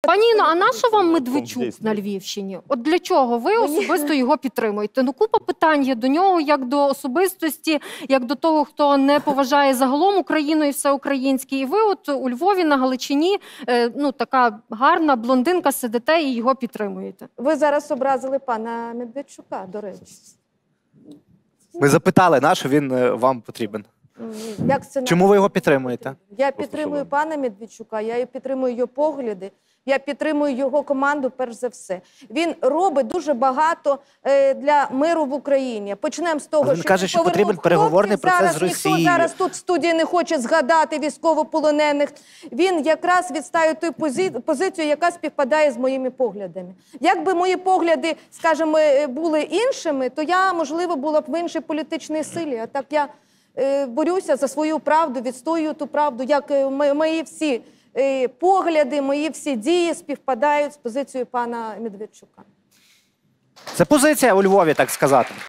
Пані Інно, а на що вам Медведчук на Львівщині? От для чого ви особисто його підтримуєте? Ну, купа питань є до нього, як до особистості, як до того, хто не поважає загалом Україну і все українське. І ви, от у Львові на Галичині, е, ну така гарна блондинка, сидите і його підтримуєте. Ви зараз образили пана Медведчука, до речі. Ми запитали, на що він е, вам потрібен. Як це Чому ви його підтримуєте? Я підтримую пана Медведчука, я підтримую його погляди, я підтримую його команду. Перш за все, він робить дуже багато е, для миру в Україні. Почнемо з того, Але він що каже, що потрібен переговорний процес зараз з Ніхто зараз тут в студії не хоче згадати військовополонених. Він якраз відстає ту пози- позицію, яка співпадає з моїми поглядами. Якби мої погляди, скажімо, е, були іншими, то я можливо була б в іншій політичній силі. А так я борюся за свою правду, відстоюю ту правду, як е, мої всі е, погляди, мої всі дії співпадають з позицією пана Медведчука. Це позиція у Львові, так сказати.